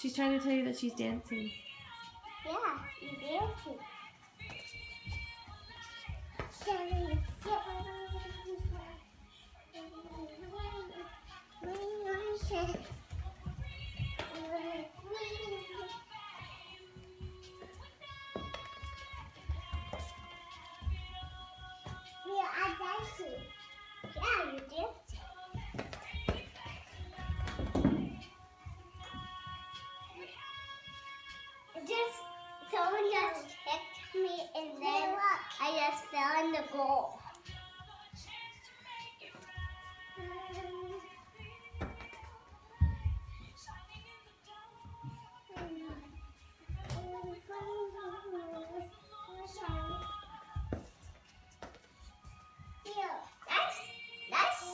She's trying to tell you that she's dancing. Yeah, you dancing. just kicked me and then I just fell in the goal.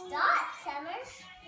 Nice, Summers.